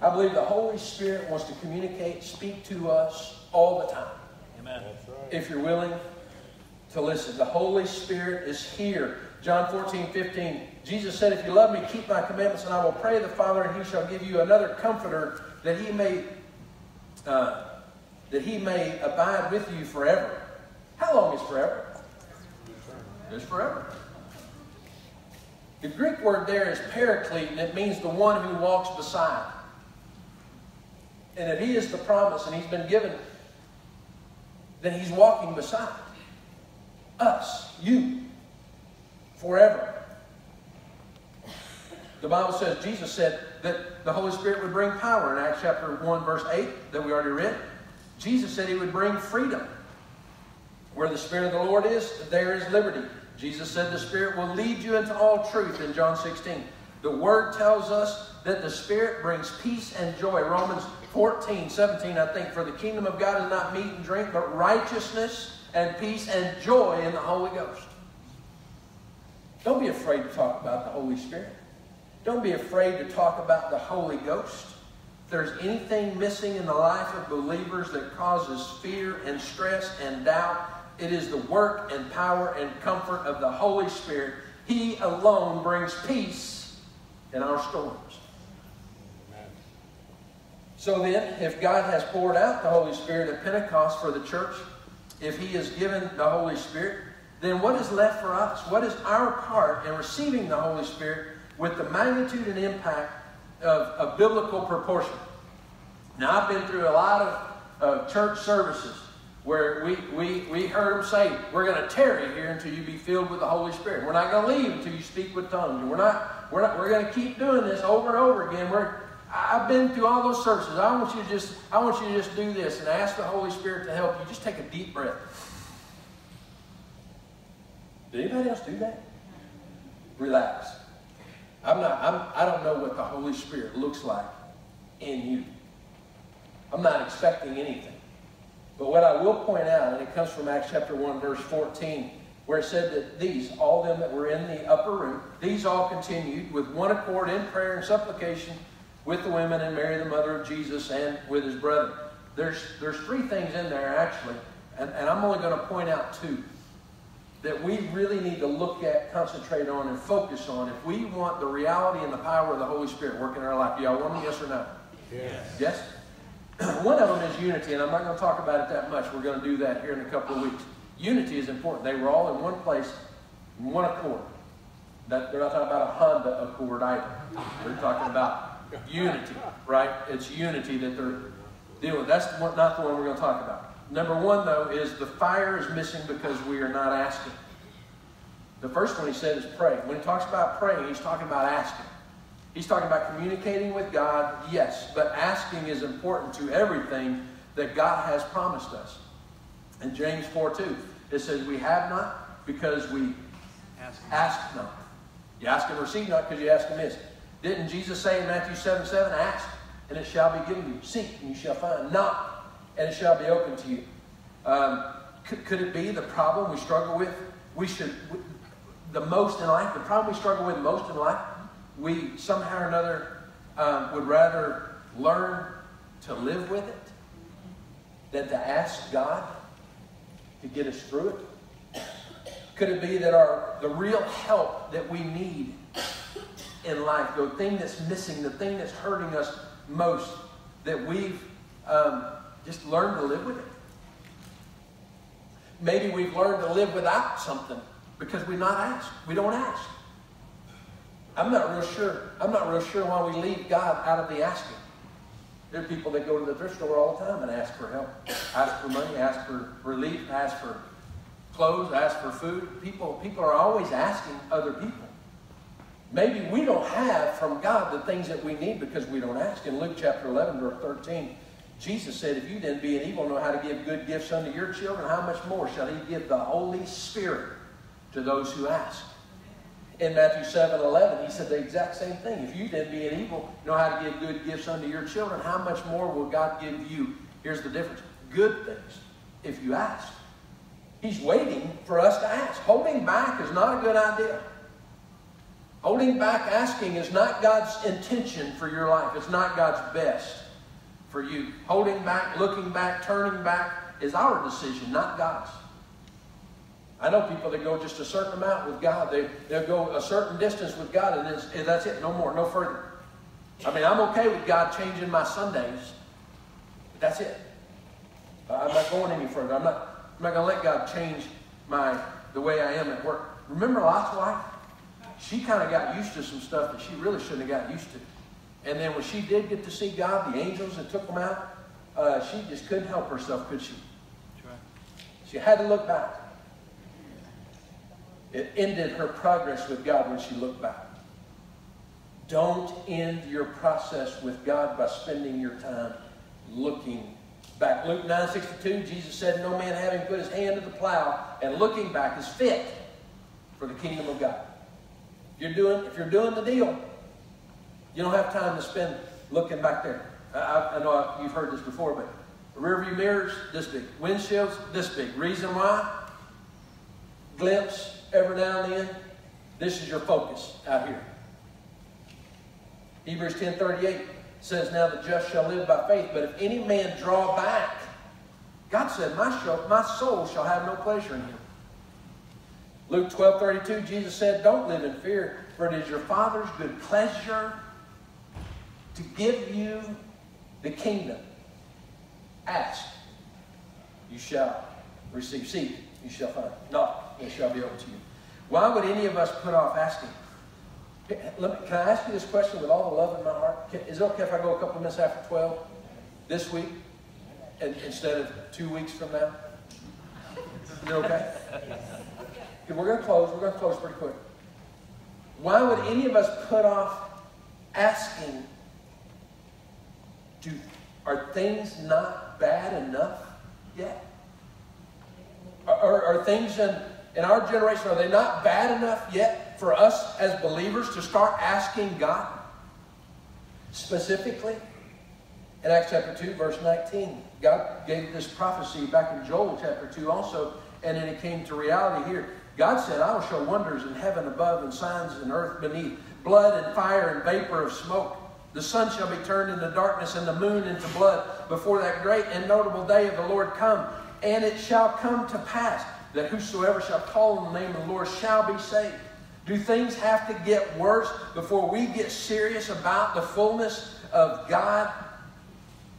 I believe the Holy Spirit wants to communicate, speak to us all the time. Amen. If you're willing to listen, the Holy Spirit is here. John 14, 15. Jesus said, If you love me, keep my commandments, and I will pray the Father, and he shall give you another comforter that he may uh, that he may abide with you forever. How long is forever? It's forever. The Greek word there is paraclete, and it means the one who walks beside. And if he is the promise and he's been given, then he's walking beside us, you, forever. The Bible says, Jesus said that the Holy Spirit would bring power in Acts chapter 1, verse 8, that we already read. Jesus said he would bring freedom. Where the Spirit of the Lord is, there is liberty. Jesus said the Spirit will lead you into all truth in John 16. The Word tells us that the Spirit brings peace and joy. Romans 14, 17, I think, for the kingdom of God is not meat and drink, but righteousness and peace and joy in the Holy Ghost. Don't be afraid to talk about the Holy Spirit. Don't be afraid to talk about the Holy Ghost. If there's anything missing in the life of believers that causes fear and stress and doubt, it is the work and power and comfort of the Holy Spirit. He alone brings peace in our storms. So then, if God has poured out the Holy Spirit at Pentecost for the church, if He has given the Holy Spirit, then what is left for us? What is our part in receiving the Holy Spirit with the magnitude and impact of, biblical proportion? Now, I've been through a lot of, of church services where we, we, we heard them say, we're going to tarry here until you be filled with the Holy Spirit. We're not going to leave until you speak with tongues. We're not, we're not, we're going to keep doing this over and over again. We're, I've been through all those services. I want you to just, I want you to just do this and ask the Holy Spirit to help you. Just take a deep breath. Did anybody else do that? Relax. I'm not, I'm, I don't know what the Holy Spirit looks like in you. I'm not expecting anything. But what I will point out, and it comes from Acts chapter 1, verse 14, where it said that these, all them that were in the upper room, these all continued with one accord in prayer and supplication with the women and Mary, the mother of Jesus, and with his brethren. there's, there's three things in there actually, and, and I'm only going to point out two that we really need to look at, concentrate on, and focus on if we want the reality and the power of the Holy Spirit working in our life. Do y'all want them, yes or no? Yes. Yes? One of them is unity, and I'm not going to talk about it that much. We're going to do that here in a couple of weeks. Unity is important. They were all in one place, in one accord. That, they're not talking about a Honda Accord either. They're talking about unity, right? It's unity that they're dealing with. That's not the one we're going to talk about. Number one, though, is the fire is missing because we are not asking. The first one he said is pray. When he talks about praying, he's talking about asking. He's talking about communicating with God, yes, but asking is important to everything that God has promised us. In James 4 2, it says, We have not because we ask, ask not. You ask and receive not because you ask and miss. Didn't Jesus say in Matthew 7 7, Ask and it shall be given you, seek and you shall find, knock and it shall be open to you. Um, could, could, it be the problem we struggle with? We should, the most in life, the problem we struggle with most in life, we somehow or another um, would rather learn to live with it than to ask God to get us through it? Could it be that our the real help that we need in life, the thing that's missing, the thing that's hurting us most, that we've um, just learn to live with it. Maybe we've learned to live without something because we're not asked. We don't ask. I'm not real sure. I'm not real sure why we leave God out of the asking. There are people that go to the thrift store all the time and ask for help, ask for money, ask for relief, ask for clothes, ask for food. People, people are always asking other people. Maybe we don't have from God the things that we need because we don't ask. In Luke chapter 11, verse 13, Jesus said, If you then, being evil, know how to give good gifts unto your children, how much more shall he give the Holy Spirit to those who ask? In Matthew 7 11, he said the exact same thing. If you then, being evil, know how to give good gifts unto your children, how much more will God give you? Here's the difference good things if you ask. He's waiting for us to ask. Holding back is not a good idea. Holding back asking is not God's intention for your life, it's not God's best for you. Holding back, looking back, turning back is our decision, not God's. I know people that go just a certain amount with God. They, they'll go a certain distance with God, and, and that's it, no more, no further. I mean, I'm okay with God changing my Sundays, but that's it. I'm not going any further. I'm not, I'm not going to let God change my the way I am at work. Remember Lot's wife? She kind of got used to some stuff that she really shouldn't have got used to. And then when she did get to see God, the angels that took them out, uh, she just couldn't help herself, could she? She had to look back. It ended her progress with God when she looked back. Don't end your process with God by spending your time looking back. Luke 9 62, Jesus said, No man having put his hand to the plow and looking back is fit for the kingdom of God. If you're doing, if you're doing the deal, you don't have time to spend looking back there. I, I know you've heard this before, but rearview mirrors, this big. Windshields, this big. Reason why? Glimpse every now and then. This is your focus out here. Hebrews 10.38 says, Now the just shall live by faith, but if any man draw back, God said, My, my soul shall have no pleasure in him. Luke 12.32, Jesus said, Don't live in fear, for it is your Father's good pleasure to give you the kingdom. Ask, you shall receive. Seek, you shall find. Knock, it shall be open to you. Why would any of us put off asking? Me, can I ask you this question with all the love in my heart? Can, is it okay if I go a couple minutes after 12 this week and, instead of two weeks from now? Is it okay? okay we're going to close. We're going to close pretty quick. Why would any of us put off asking do, are things not bad enough yet? Are, are things in, in our generation, are they not bad enough yet for us as believers to start asking God? Specifically, in Acts chapter 2, verse 19, God gave this prophecy back in Joel chapter 2 also, and then it came to reality here. God said, I will show wonders in heaven above and signs in earth beneath, blood and fire and vapor of smoke. The sun shall be turned into darkness and the moon into blood before that great and notable day of the Lord come. And it shall come to pass that whosoever shall call on the name of the Lord shall be saved. Do things have to get worse before we get serious about the fullness of God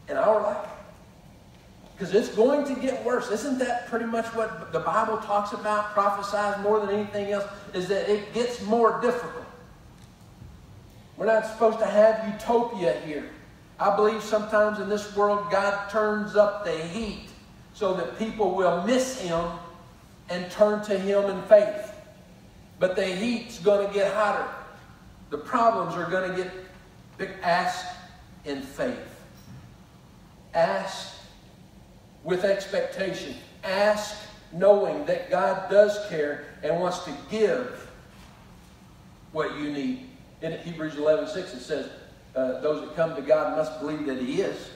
in our life? Because it's going to get worse. Isn't that pretty much what the Bible talks about, prophesies more than anything else? Is that it gets more difficult. We're not supposed to have utopia here. I believe sometimes in this world God turns up the heat so that people will miss Him and turn to Him in faith. But the heat's going to get hotter. The problems are going to get big. Ask in faith. Ask with expectation. Ask knowing that God does care and wants to give what you need. In Hebrews 11 6, it says, uh, Those that come to God must believe that He is.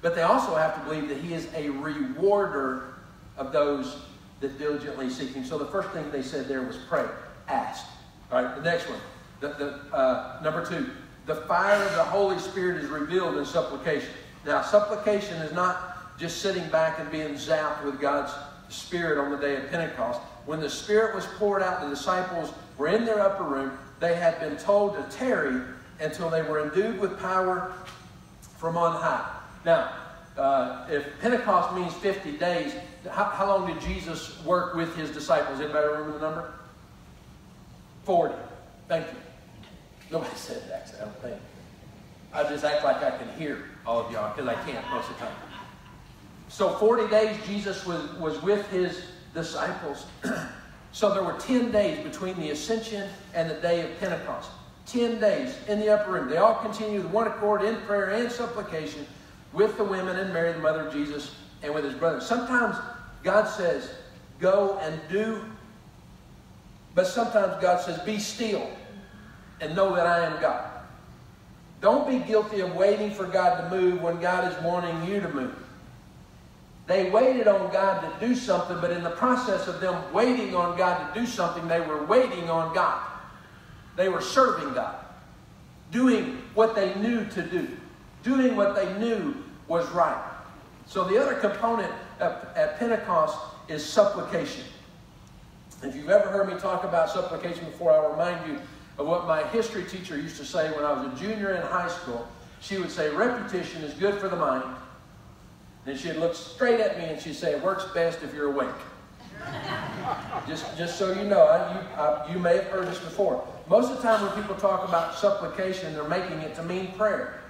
But they also have to believe that He is a rewarder of those that diligently seek Him. So the first thing they said there was pray, ask. All right, the next one, the, the, uh, number two, the fire of the Holy Spirit is revealed in supplication. Now, supplication is not just sitting back and being zapped with God's Spirit on the day of Pentecost. When the Spirit was poured out, the disciples were in their upper room. They had been told to tarry until they were endued with power from on high. Now, uh, if Pentecost means 50 days, how, how, long did Jesus work with his disciples? Anybody remember the number? 40. Thank you. Nobody said that, I don't think. I just act like I can hear all of y'all because I can't most of the time. So 40 days Jesus was, was with his disciples. so there were 10 days between the ascension and the day of Pentecost. 10 days in the upper room. They all continued with one accord in prayer and supplication with the women and Mary, the mother of Jesus, and with his brothers. Sometimes God says, go and do, but sometimes God says, be still and know that I am God. Don't be guilty of waiting for God to move when God is wanting you to move. They waited on God to do something, but in the process of them waiting on God to do something, they were waiting on God. They were serving God, doing what they knew to do, doing what they knew was right. So the other component at, Pentecost is supplication. If you've ever heard me talk about supplication before, I'll remind you of what my history teacher used to say when I was a junior in high school. She would say, repetition is good for the mind. Then she'd look straight at me and she'd say, it works best if you're awake. just, just so you know, I, you, I, you may have heard this before. Most of the time when people talk about supplication, they're making it to mean prayer.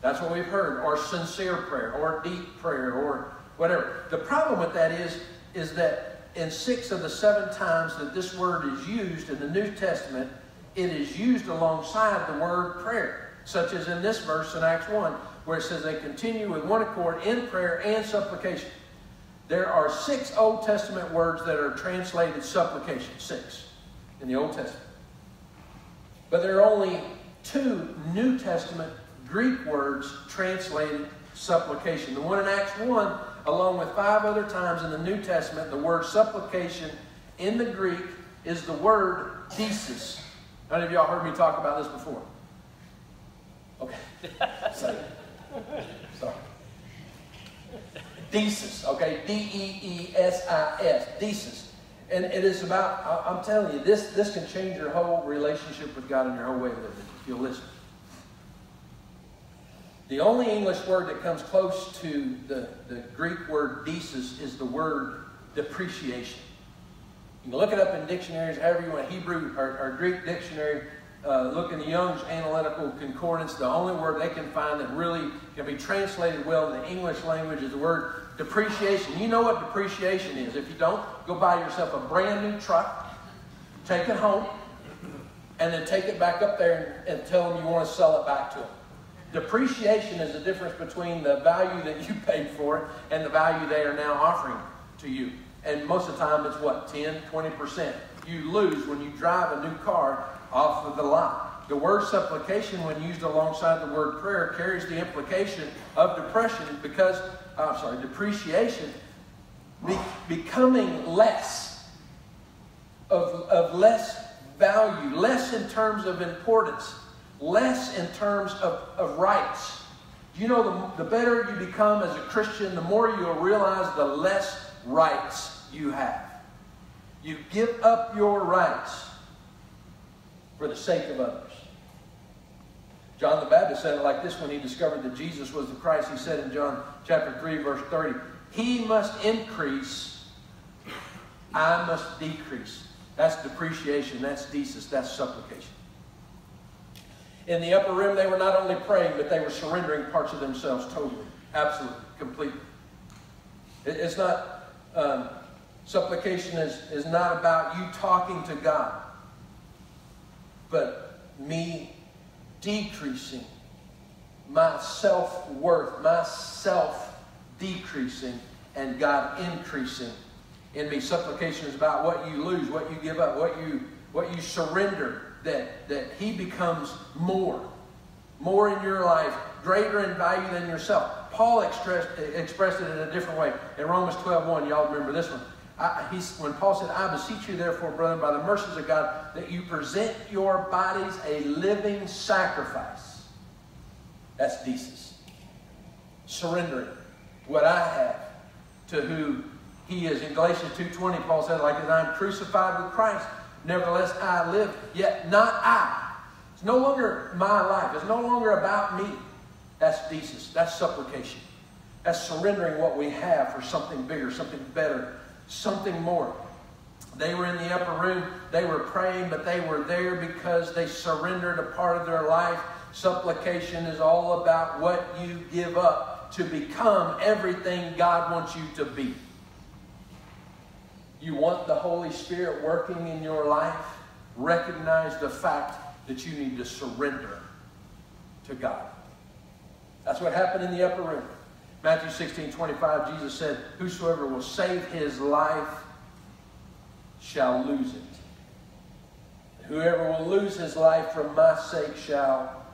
That's what we've heard, or sincere prayer, or deep prayer, or whatever. The problem with that is, is that in six of the seven times that this word is used in the New Testament, it is used alongside the word prayer, such as in this verse in Acts 1, where it says they continue with one accord in prayer and supplication. There are six Old Testament words that are translated supplication, six in the Old Testament. But there are only two New Testament Greek words translated supplication. The one in Acts 1, along with five other times in the New Testament, the word supplication in the Greek is the word thesis. None of y'all heard me talk about this before? Okay. Sorry. Desis, okay? D E E S I S. Desis. And it is about, I'm telling you, this, this can change your whole relationship with God and your whole way of living if you'll listen. The only English word that comes close to the, the Greek word desis is the word depreciation. You can look it up in dictionaries, however you want, Hebrew or, or Greek dictionary. Uh, look in the Young's Analytical Concordance. The only word they can find that really can be translated well in the English language is the word depreciation. You know what depreciation is. If you don't, go buy yourself a brand new truck, take it home, and then take it back up there and, and tell them you want to sell it back to them. Depreciation is the difference between the value that you paid for it and the value they are now offering to you. And most of the time it's what, 10, 20%. You lose when you drive a new car off of the lot. The word supplication, when used alongside the word prayer, carries the implication of depression because, I'm sorry, depreciation, be, becoming less, of, of less value, less in terms of importance less in terms of, of rights. You know, the, the better you become as a Christian, the more you'll realize the less rights you have. You give up your rights for the sake of others. John the Baptist said it like this when he discovered that Jesus was the Christ. He said in John chapter 3, verse 30, He must increase, I must decrease. That's depreciation, that's desis, that's supplication. In the upper room, they were not only praying, but they were surrendering parts of themselves totally, absolutely, completely. it's not, um, supplication is, is not about you talking to God, but me decreasing my self worth, my self decreasing, and God increasing in me. Supplication is about what you lose, what you give up, what you what you surrender, that, that He becomes more, more in your life, greater in value than yourself. Paul expressed, expressed it in a different way. In Romans 12, 1, y'all remember this one. I, when Paul said, I beseech you, therefore, brethren, by the mercies of God, that you present your bodies a living sacrifice. That's desis. Surrendering what I have to who he is. In Galatians 2.20, Paul said, like I am crucified with Christ. Nevertheless, I live, yet not I. It's no longer my life. It's no longer about me. That's desis. That's supplication. That's surrendering what we have for something bigger, something better, something more. They were in the upper room. They were praying, but they were there because they surrendered a part of their life. Supplication is all about what you give up to become everything God wants you to be. You want the Holy Spirit working in your life? Recognize the fact that you need to surrender to God. That's what happened in the upper room. Matthew 16, 25, Jesus said, Whosoever will save his life shall lose it. Whoever will lose his life for my sake shall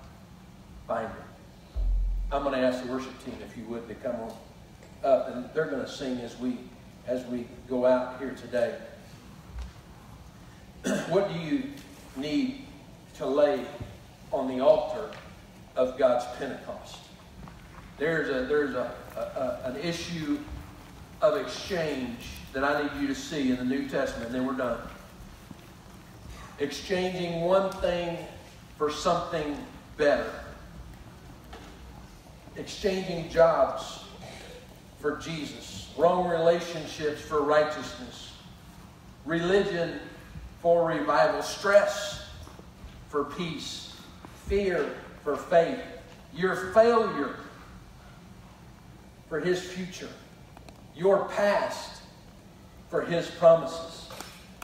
find it. I'm going to ask the worship team, if you would, to come on up, and they're going to sing as we as we go out here today. what do you need to lay on the altar of God's Pentecost? There's, a, there's a, a, an issue of exchange that I need you to see in the New Testament, and then we're done. Exchanging one thing for something better. Exchanging jobs for Jesus. Wrong relationships for righteousness, religion for revival, stress for peace, fear for faith, your failure for his future, your past for his promises.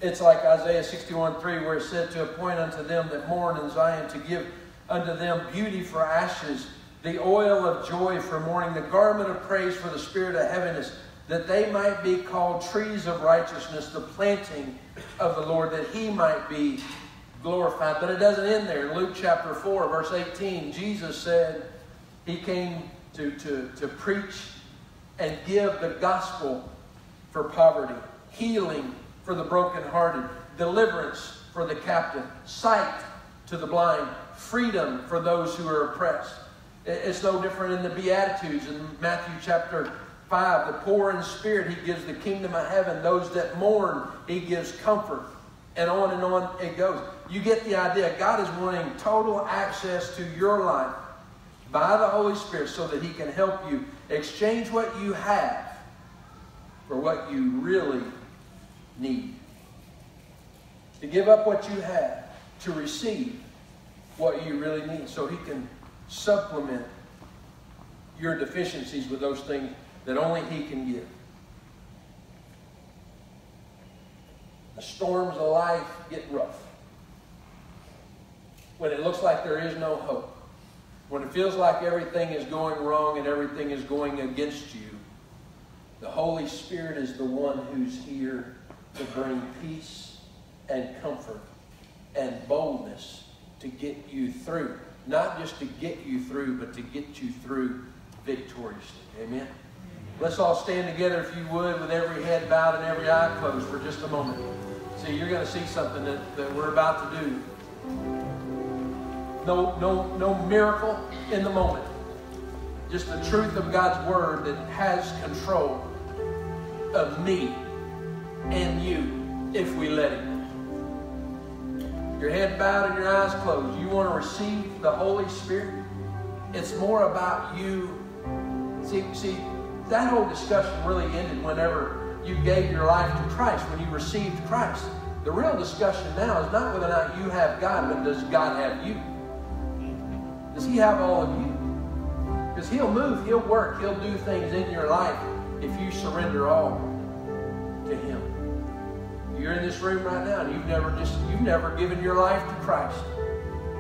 It's like Isaiah 61 3, where it said, To appoint unto them that mourn in Zion, to give unto them beauty for ashes, the oil of joy for mourning, the garment of praise for the spirit of heaviness that they might be called trees of righteousness, the planting of the Lord, that he might be glorified. But it doesn't end there. In Luke chapter 4, verse 18, Jesus said he came to, to, to preach and give the gospel for poverty, healing for the brokenhearted, deliverance for the captive, sight to the blind, freedom for those who are oppressed. It's no different in the Beatitudes in Matthew chapter 5, the poor in spirit, he gives the kingdom of heaven. Those that mourn, he gives comfort. And on and on it goes. You get the idea. God is wanting total access to your life by the Holy Spirit so that he can help you exchange what you have for what you really need. To give up what you have to receive what you really need so he can supplement your deficiencies with those things that only He can give. The storms of life get rough. When it looks like there is no hope. When it feels like everything is going wrong and everything is going against you, the Holy Spirit is the one who's here to bring peace and comfort and boldness to get you through. Not just to get you through, but to get you through victoriously. Amen. Let's all stand together, if you would, with every head bowed and every eye closed for just a moment. See, you're going to see something that, that we're about to do. No, no, no miracle in the moment. Just the truth of God's word that has control of me and you if we let Him. Your head bowed and your eyes closed. You want to receive the Holy Spirit? It's more about you. See, see, that whole discussion really ended whenever you gave your life to Christ, when you received Christ. The real discussion now is not whether or not you have God, but does God have you? Does He have all of you? Because He'll move, He'll work, He'll do things in your life if you surrender all to Him. You're in this room right now and you've never just you've never given your life to Christ.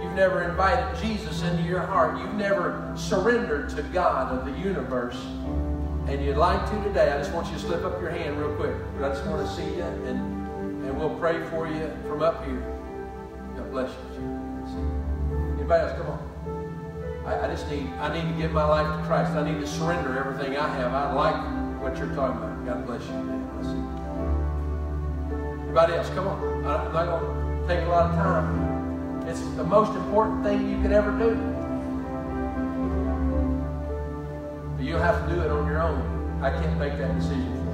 You've never invited Jesus into your heart. You've never surrendered to God of the universe. And you'd like to today, I just want you to slip up your hand real quick. I just want to see you and and we'll pray for you from up here. God bless you. Anybody else? Come on. I, I, just need I need to give my life to Christ. I need to surrender everything I have. I like what you're talking about. God bless you. Bless you. Anybody else? Come on. I'm not going to take a lot of time. It's the most important thing you could ever do. But you'll have to do it on your own. I can't make that decision you.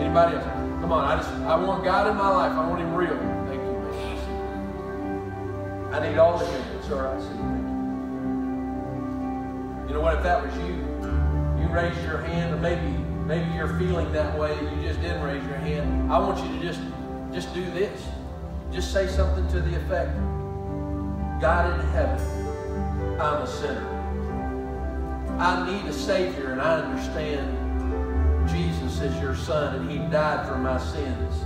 Anybody else? Come on, I just I want God in my life. I want Him real. Thank you, man. I need all of Him. It's all right. You know what? If that was you, you raised your hand, or maybe maybe you're feeling that way. You just didn't raise your hand. I want you to just just do this. Just say something to the effect: God in heaven, I'm a sinner. I need a Savior, and I understand Jesus is your son and he died for my sins.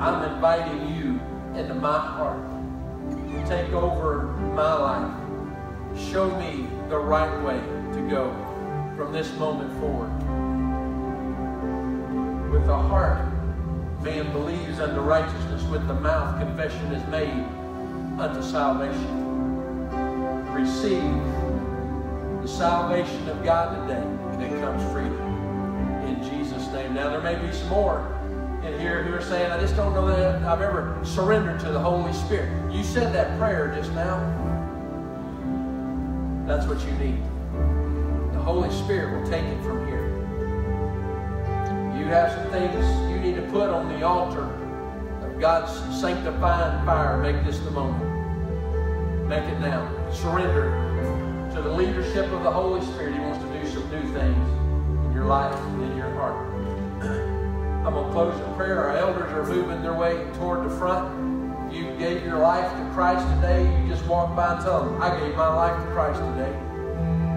I'm inviting you into my heart. Take over my life. Show me the right way to go from this moment forward. With the heart, man believes unto righteousness. With the mouth, confession is made unto salvation. Receive the salvation of God today that comes freely in Jesus' name. Now, there may be some more in here who are saying, I just don't know that I've ever surrendered to the Holy Spirit. You said that prayer just now. That's what you need. The Holy Spirit will take it from here. You have some things you need to put on the altar of God's sanctifying fire. Make this the moment. Make it now. Surrender to the leadership of the Holy Spirit. He wants to do some new things in your life and in your heart. I'm going to close in prayer. Our elders are moving their way toward the front. You gave your life to Christ today. You just walk by and tell them, I gave my life to Christ today.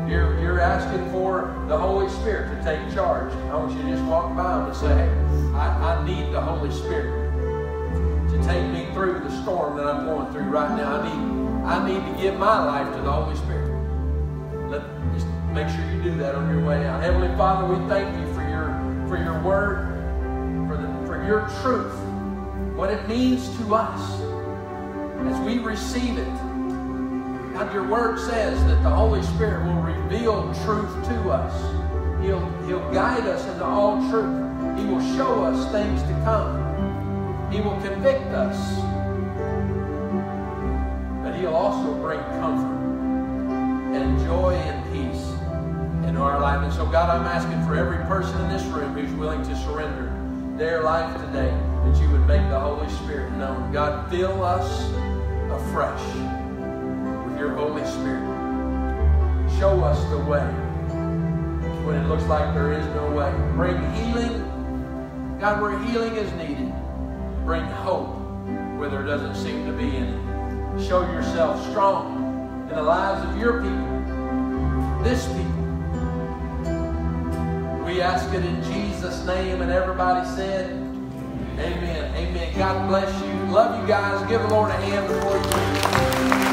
You're, you're asking for the Holy Spirit to take charge. I want you to just walk by them and say, I, I need the Holy Spirit to take me through the storm that I'm going through right now. I need, I need to give my life to the Holy Spirit. Let, just make sure you do that on your way out. Heavenly Father, we thank you for your for your word, for, the, for your truth, what it means to us as we receive it. God, your word says that the Holy Spirit will reveal truth to us. He'll, he'll guide us into all truth. He will show us things to come. He will convict us. But he'll also bring comfort and joy and peace in our life. And so, God, I'm asking for every person in this room who's willing to surrender their life today that you would make the Holy Spirit known. God, fill us afresh with your Holy Spirit. Show us the way when it looks like there is no way. Bring healing, God, where healing is needed. Bring hope where there doesn't seem to be any. Show yourself strong in the lives of your people, this people. We ask it in Jesus' name, and everybody said, Amen. Amen. God bless you. Love you guys. Give the Lord a hand before you leave.